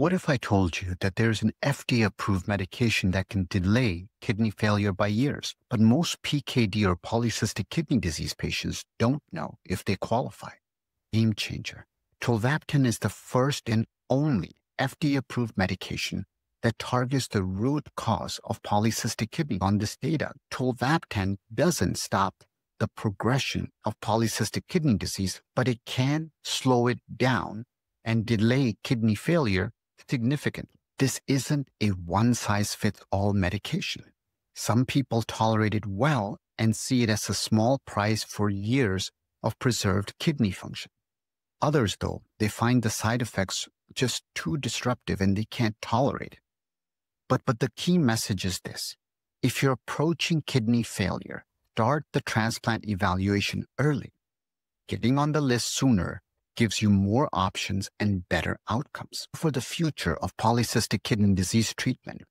What if I told you that there's an FDA approved medication that can delay kidney failure by years, but most PKD or polycystic kidney disease patients don't know if they qualify? Game changer. Tolvaptan is the first and only FDA approved medication that targets the root cause of polycystic kidney. On this data, tolvaptan doesn't stop the progression of polycystic kidney disease, but it can slow it down and delay kidney failure significantly. This isn't a one size fits all medication. Some people tolerate it well and see it as a small price for years of preserved kidney function. Others, though, they find the side effects just too disruptive and they can't tolerate it. But, but the key message is this. If you're approaching kidney failure, start the transplant evaluation early. Getting on the list sooner gives you more options and better outcomes. For the future of polycystic kidney disease treatment,